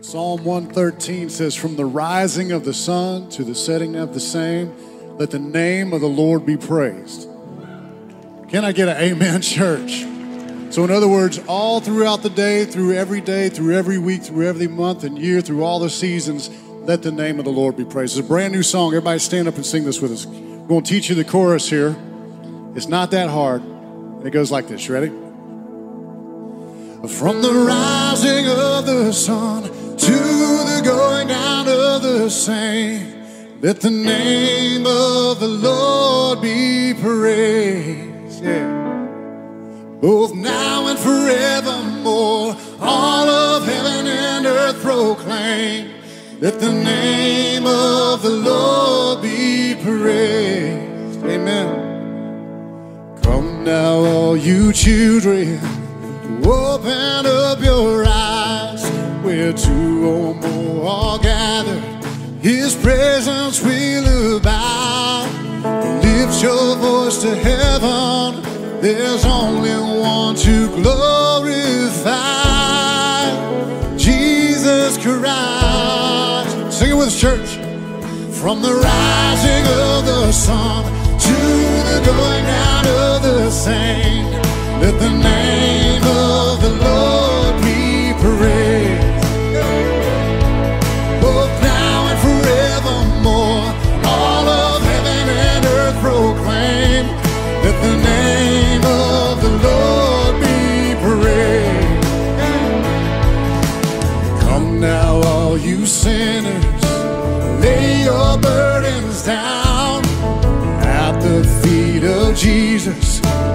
Psalm 113 says, From the rising of the sun to the setting of the same, let the name of the Lord be praised. Can I get an amen, church? So, in other words, all throughout the day, through every day, through every week, through every month and year, through all the seasons, let the name of the Lord be praised. It's a brand new song. Everybody stand up and sing this with us. We're going to teach you the chorus here. It's not that hard. It goes like this. You ready? From the rising of the sun to the going down of the same, let the name of the Lord be praised. Yeah. Both now and forevermore, all of heaven and earth proclaim. Let the name of the Lord be praised. Amen. Come now, all you children, open up your eyes where two or more are gathered. His presence will abide. Lift your voice to heaven. There's only one to glorify Jesus Christ. Sing it with us, church. From the rising of the sun to the going down of the same, let the name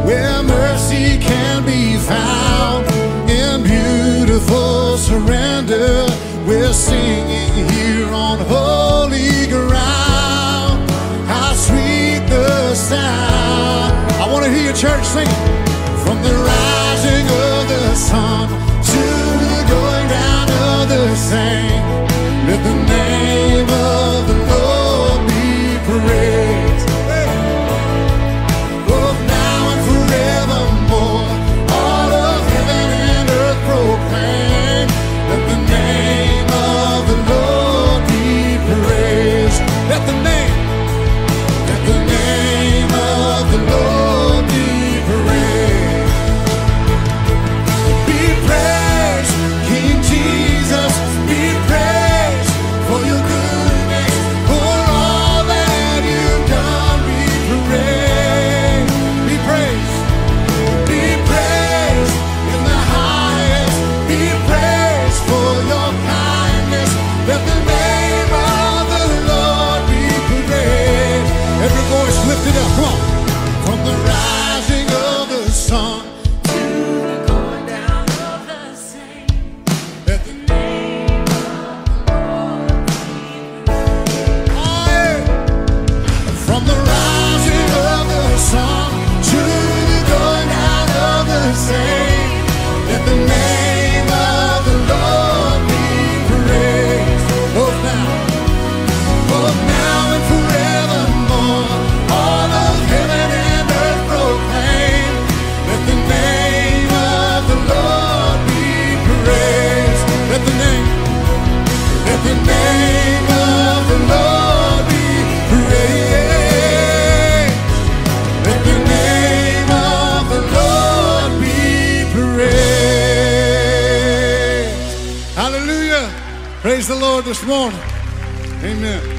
where mercy can be found. In beautiful surrender, we're singing here on holy ground. How sweet the sound! I want to hear your church singing from the rising of the sun Praise the Lord this morning. Amen.